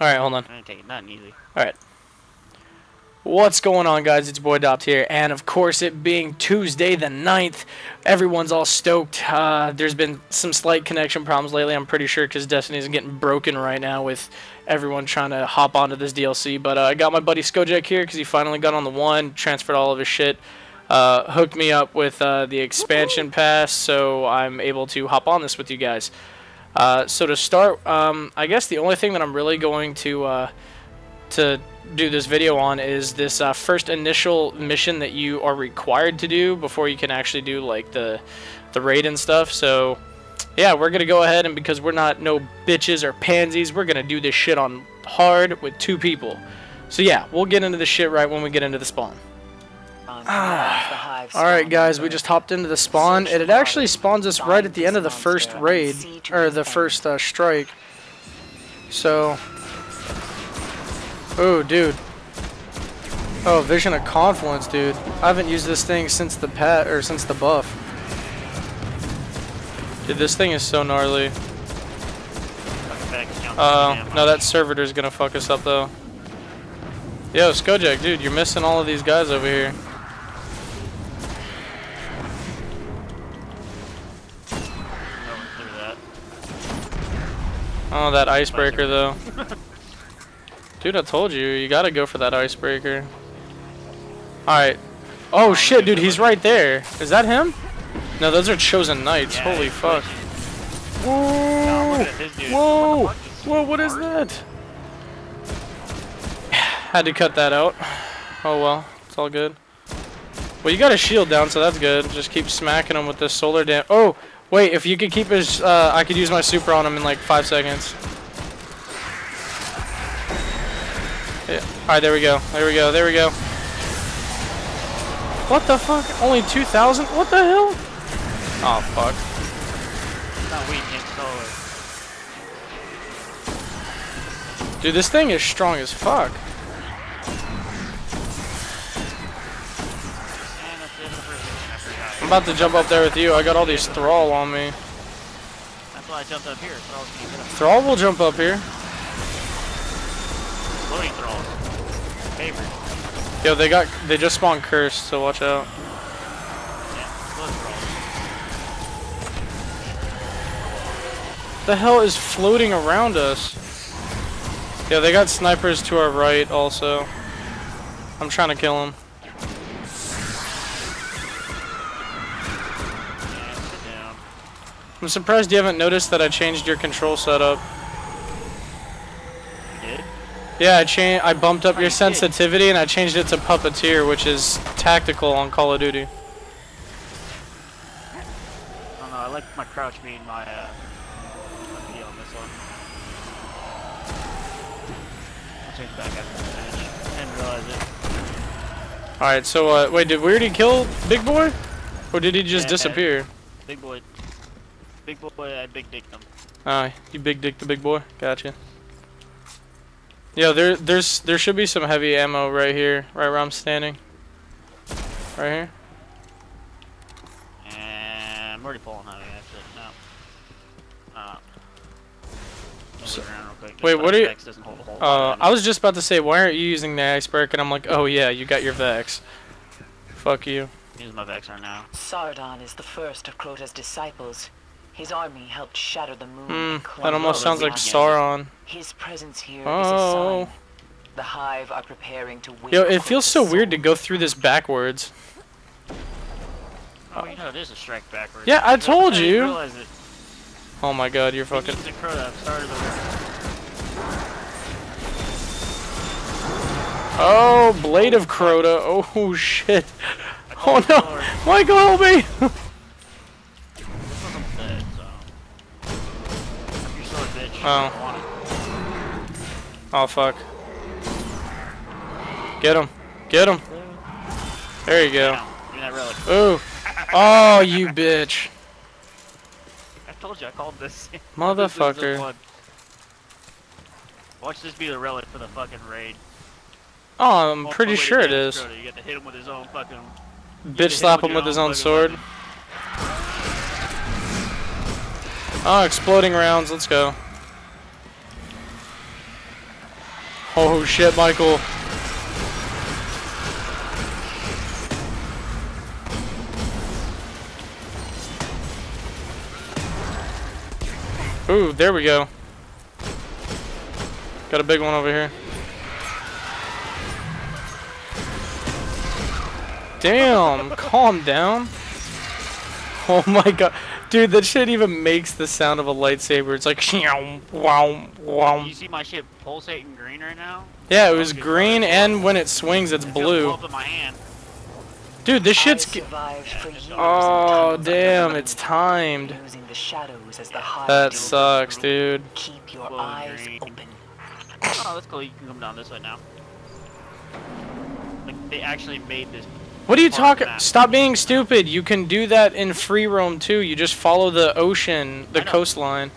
Alright, hold on. I'm gonna take it not easy. Alright. What's going on, guys? It's boy Adopt here, and of course, it being Tuesday the 9th, everyone's all stoked. Uh, there's been some slight connection problems lately, I'm pretty sure, because Destiny's getting broken right now with everyone trying to hop onto this DLC. But uh, I got my buddy Skojek here, because he finally got on the one, transferred all of his shit, uh, hooked me up with uh, the expansion pass, so I'm able to hop on this with you guys. Uh, so to start, um, I guess the only thing that I'm really going to uh, to do this video on is this uh, first initial mission that you are required to do before you can actually do like the the raid and stuff. So yeah, we're gonna go ahead and because we're not no bitches or pansies, we're gonna do this shit on hard with two people. So yeah, we'll get into the shit right when we get into the spawn. Ah. Alright guys, we just hopped into the spawn, and it actually spawns us right at the end of the first raid, or the first uh, strike. So, oh dude. Oh, Vision of Confluence, dude. I haven't used this thing since the pat, or since the buff. Dude, this thing is so gnarly. Uh, no, that servitor's gonna fuck us up though. Yo, Skojak, dude, you're missing all of these guys over here. Oh, that icebreaker though. dude, I told you, you gotta go for that icebreaker. Alright. Oh shit, dude, he's right there. Is that him? No, those are chosen knights. Yeah, Holy fuck. Whoa! No, look at this dude. Whoa! What the fuck? This Whoa, what is that? Had to cut that out. Oh well, it's all good. Well, you got a shield down, so that's good. Just keep smacking him with this solar dam. Oh, wait, if you could keep his, uh, I could use my super on him in like five seconds. Yeah. All right, there we go. There we go. There we go. What the fuck? Only 2,000? What the hell? Oh fuck. Not weak against. Dude, this thing is strong as fuck. I'm about to jump up there with you. I got all these thrall on me. That's why I jumped up here. Get up. Thrall will jump up here. Loading thralls. Favorite. Yo, they got they just spawned cursed, so watch out. Yeah. The hell is floating around us? Yeah, they got snipers to our right also. I'm trying to kill them. I'm surprised you haven't noticed that I changed your control setup. You did? Yeah, I changed. I bumped up Oh, your you did. sensitivity and I changed it to puppeteer, which is tactical on Call of Duty. I don't know. I like my crouch being my uh, my on this one. I'll change back after the finish. I didn't realize it. All right, so uh, wait, did we already kill Big Boy, or did he just Yeah. disappear? Big boy. Big boy, I big dick them. Ah, you big dick the big boy. Gotcha. Yo, there, there's, there should be some heavy ammo right here, right where I'm standing. Right here. And I'm already pulling heavy. That's it. No. Uh, So- look around real quick, just wait, what are you- Vex hold a whole lot Uh, I was just about to say, why aren't you using the iceberg? And I'm like, oh yeah, you got your Vex. Fuck you. Use my Vex right now. Sardon is the first of Crota's disciples. His army helped shatter the moon. Hmm, and that almost sounds like region. Sauron. His presence here is Oh. a sign. The Hive are preparing to wake Yo, it feels so weird to go through this backwards. Oh, you know it is a strike backwards. Yeah, I told you. realize it. Oh my god, you're fucking. The Crota started the Oh, Blade of Crota. Oh shit. I Oh no. Michael, help me. Oh. I don't want it. Oh fuck. Get him. Get him. There you go. Down. Give me that relic. Ooh. Oh, you bitch. I told you I called this. This is the Motherfucker. Watch this be the relic for the fucking raid. Oh, I'm pretty sure it is. You get to hit him with his own fucking. Bitch slap him with his own sword. Oh, exploding rounds. Let's go. Oh shit, Michael. Ooh, there we go. Got a big one over here. Damn, calm down. Oh my god. Dude, that shit even makes the sound of a lightsaber. It's like wow, wow. You see my shit pulsating green right now? Yeah, it was green and when it swings it's blue. up in my hand. Dude, this shit's ge- survived for years in Oh, damn, it's timed. Using the shadows as the hide That sucks, dude. Keep your eyes open. Oh, that's cool. You can come down this way now. Like, they actually made this. What are you talking? Stop being stupid. You can do that in free roam too. You just follow the ocean, the I coastline.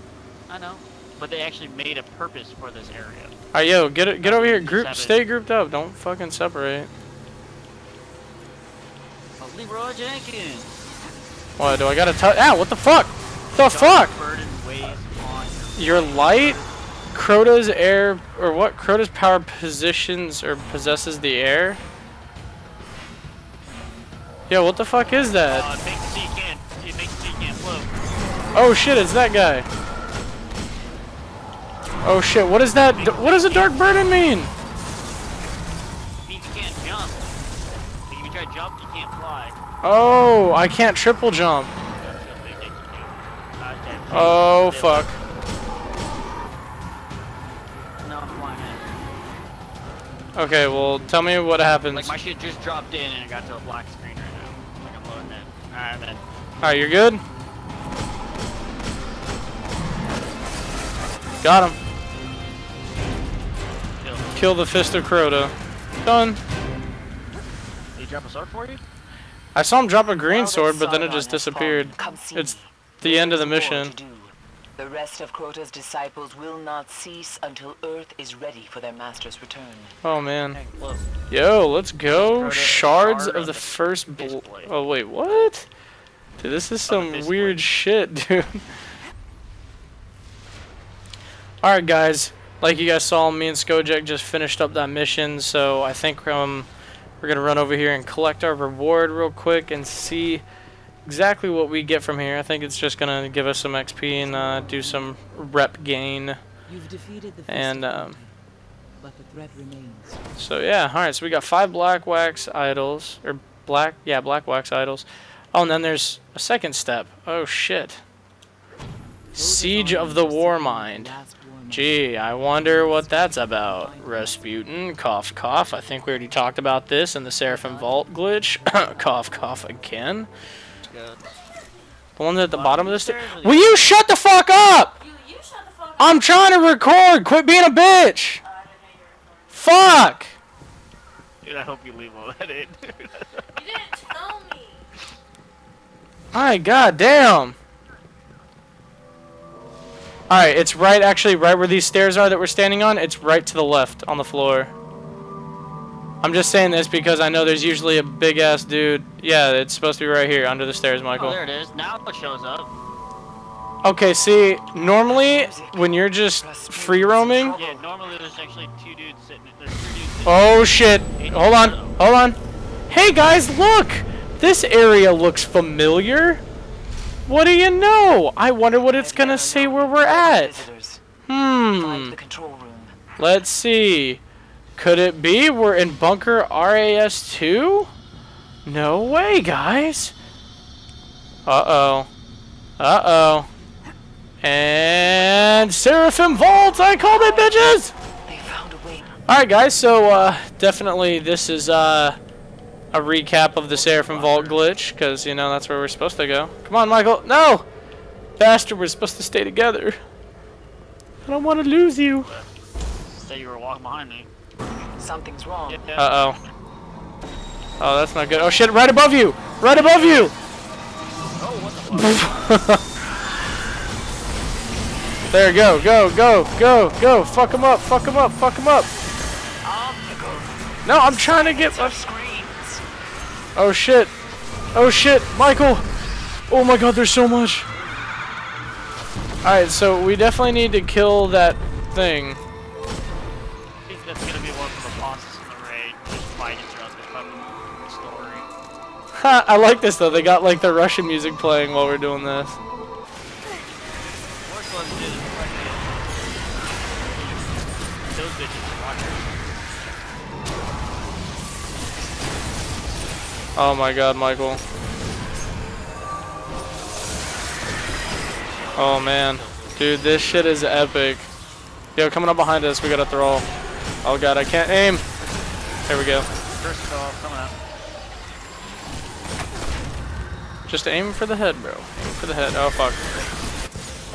I know. But they actually made a purpose for this area. Alright, yo, get it, get over here. Group, stay grouped up. Don't fucking separate. Oh, Leroy Jenkins! What? Do I gotta touch? Ah, what the fuck? The fuck? Weighs on Your light, Crota's air, or what? Crota's power positions or possesses the air. Yo, what the fuck is that? Uh, it makes it so you can't. It makes it so you can't float. Oh shit, it's that guy. Oh shit, what is that? What does a dark burden mean? It means you can't jump. If you try to jump, you can't fly. Oh, I can't triple jump. So they take you. Okay. Oh fuck. No, I'm flying in. Okay, well, tell me what happens. Like my shit just dropped in and it got to a black loading it. Alright. Alright, you're good? Got him. Kill. Kill the Fist of Crota. Done. Did he drop a sword for you? I saw him drop a green sword, but then it just disappeared. fallen, come see It's the end of the There is more mission. To. The rest of Crota's disciples will not cease until Earth is ready for their master's return. Oh man. Yo, let's go. Shards shard of the the first bl- Oh wait, what? Dude, this is some weird shit, dude. Alright guys, like you guys saw, me and Skojek just finished up that mission, so I think um we're gonna run over here and collect our reward real quick and see exactly what we get from here. I think it's just gonna give us some XP and uh, do some rep gain. You've defeated the And, um, but the threat remains. So yeah, alright, so we got five black wax idols, or black, yeah, black wax idols. Oh, and then there's a second step. Oh shit. Siege of the War Mind. Gee, I wonder what that's about. Rasputin, cough, cough. I think we already talked about this in the Seraphim Vault glitch. cough, cough again. Good. The one at the bottom of the stairs. stairs? Will you shut the fuck up? You, you shut the fuck up. I'm trying to record. Quit being a bitch. Uh, I didn't know you were Fuck. Dude, I hope you leave all that in. recording. You didn't tell me. My god damn. Alright, it's right actually right where these stairs are that we're standing on. It's right to the left on the floor. I'm just saying this because I know there's usually a big ass dude. Yeah, it's supposed to be right here under the stairs, oh, Michael. there it is. Now it shows up. Okay, see, normally when you're just free roaming. Yeah, normally there's actually two dudes sitting. There's three dudes sitting. Oh shit. Hold on. Hold on. Hey guys, look. This area looks familiar. What do you know? I wonder what it's gonna say where we're at. Hmm. find the control room. Let's see. Could it be we're in bunker RAS2? No way, guys. Uh-oh. Uh-oh. And Seraphim Vault! I called it, bitches! They found a way. Alright, guys, so, uh, definitely this is, uh, a recap of the Seraphim Vault glitch, because, you know, that's where we're supposed to go. Come on, Michael. No! Bastard, we're supposed to stay together. I don't want to lose you. Say you were walking behind me. Something's wrong. Yeah. Uh-oh. Oh, that's not good. Oh, shit, right above you! Right above you! Oh, what the fuck? There, go, go, go, go, go. Fuck him up, fuck him up, fuck him up. No, I'm trying to get my... screens. Oh, shit. Oh, shit. Michael. Oh, my God, there's so much. Alright, so we definitely need to kill that thing. The bosses in the raid, just fighting throughout the fucking story. Ha, I like this though. They got like the Russian music playing while we're doing this. Worst ones did is fucking those bitches watch her. Oh my god, Michael. Oh man. Dude, this shit is epic. Yo, coming up behind us, we gotta throw. Oh god, I can't aim. There we go. First coming up. Just aim for the head, bro. Aim for the head. Oh fuck.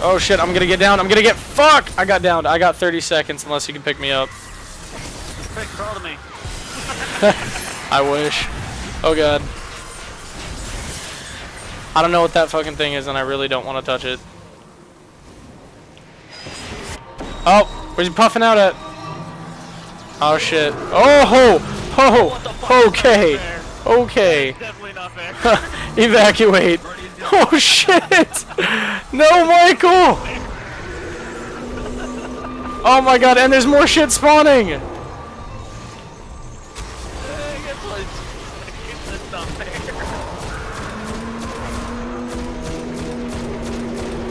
Oh shit, I'm gonna get down. I'm gonna get. Fuck! I got downed. I got 30 seconds unless you can pick me up. Quick, crawl to me. I wish. Oh god. I don't know what that fucking thing is and I really don't want to touch it. Oh, where's he puffing out at? Oh shit. Oh ho! Ho! Okay. Okay. Definitely not fair. Evacuate. Oh shit! No, Michael! Oh my god, and there's more shit spawning! That's not fair.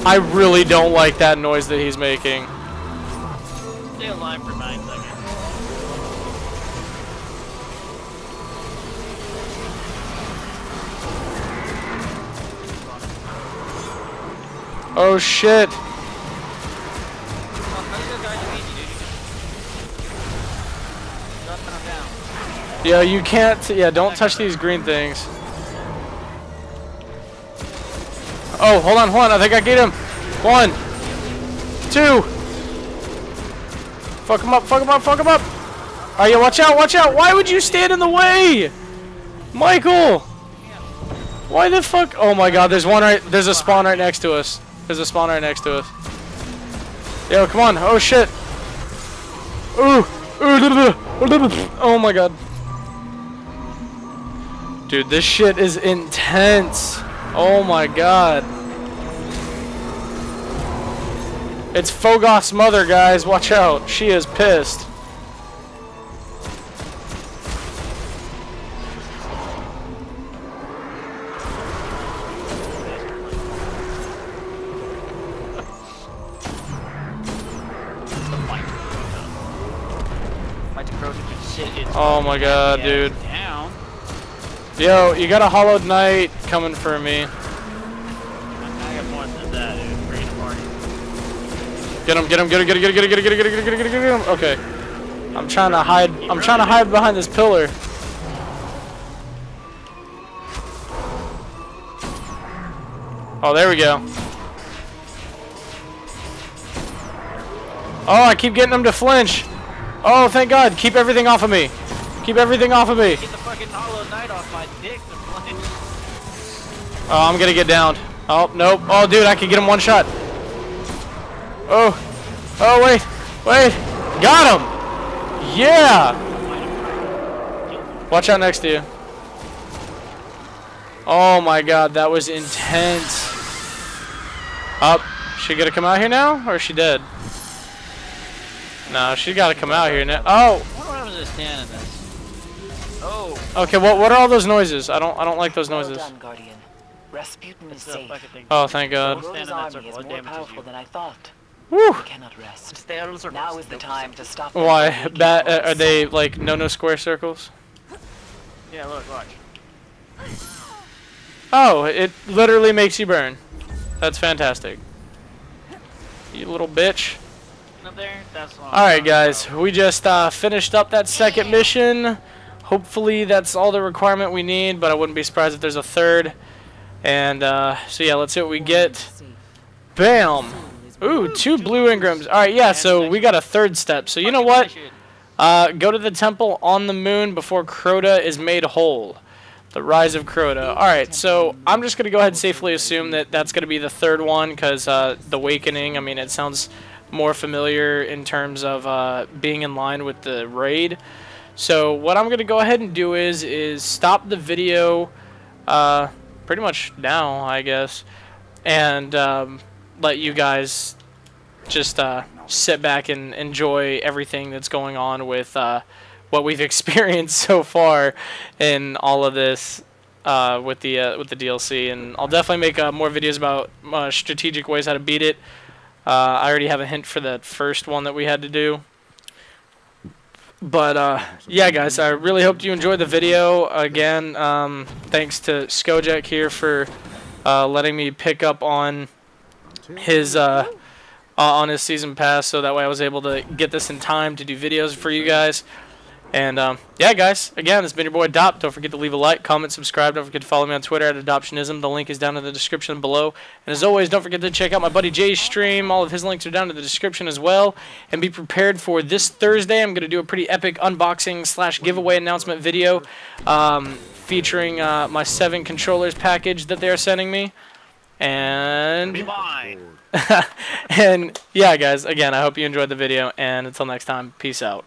I really don't like that noise that he's making. Stay alive for nine them shit! Yeah, you can't. Yeah, don't touch these green things. Oh, hold on, hold on. I think I get him. One, two. Fuck him up, fuck him up, fuck him up. Oh, yeah, watch out, watch out. Why would you stand in the way? Michael! Why the fuck? Oh my god, there's one right. There's a spawn right next to us. There's a spawn right next to us. Yo, come on. Oh shit. Ooh. Oh my god. Dude, this shit is intense. Oh my god. It's Phogoth's mother, guys. Watch out. She is pissed. Oh my god, Yeah, dude. Down. Yo, you got a Hallowed Knight coming for me. I got more than that, dude. Bring the party. Get him, get him, get him, get him, get him, get him, get him, get him, get him, get him, get him, get him. Okay. I'm trying to hide. I'm trying to hide behind this pillar. Oh, there we go. Oh, I keep getting them to flinch. Oh, thank God. Keep everything off of me. Keep everything off of me. Get the fucking Hollow Knight off my dick. Oh, I'm gonna get downed. Oh, nope. Oh, dude, I can get him one shot. Oh. Oh, wait. Wait. Got him. Yeah. Watch out next to you. Oh my god, that was intense. Up. she gonna come out here now? Or is she dead? No, she gotta come out here now. Oh! I wonder what happens to in this. Oh, Okay, what what are all those noises? I don't I don't like those Well noises. done, Guardian. Rasputin is safe. Oh, thank God. Stand in that army is more powerful than I thought. Woo! I cannot rest. Stay out of the circle. Now is the time to stop. Why? from making Bat, uh, are they like no no square circles? Yeah, look, watch. Oh, it literally makes you burn. That's fantastic. You little bitch. Up there, that's what Alright guys, about. we just uh, finished up that second mission. Hopefully that's all the requirement we need, but I wouldn't be surprised if there's a third. And uh, so yeah, let's see what we get. Bam! Ooh, two blue engrams. Alright, yeah, so we got a third step. So you know what? Uh, go to the temple on the moon before Crota is made whole. The Rise of Crota. Alright, so I'm just going to go ahead and safely assume that that's going to be the third one because uh, The Awakening, I mean, it sounds more familiar in terms of uh, being in line with the raid. So what I'm going to go ahead and do is, is stop the video uh, pretty much now, I guess, and um, let you guys just uh, sit back and enjoy everything that's going on with uh, what we've experienced so far in all of this uh, with the uh, with the DLC. And I'll definitely make uh, more videos about uh, strategic ways how to beat it. Uh, I already have a hint for the first one that we had to do. But uh, yeah, guys, I really hope you enjoyed the video. Again, um, thanks to Skojek here for uh, letting me pick up on his uh, uh, on his season pass, so that way I was able to get this in time to do videos for you guys. And um, yeah, guys, again, this has been your boy Dop. Don't forget to leave a like, comment, subscribe. Don't forget to follow me on Twitter at Adoptionism. The link is down in the description below. And as always, don't forget to check out my buddy Jay's stream. All of his links are down in the description as well. And be prepared for this Thursday. I'm going to do a pretty epic unboxing slash giveaway announcement video um, featuring uh, my seven controllers package that they are sending me. And Be mine. and yeah, guys, again, I hope you enjoyed the video. And until next time, peace out.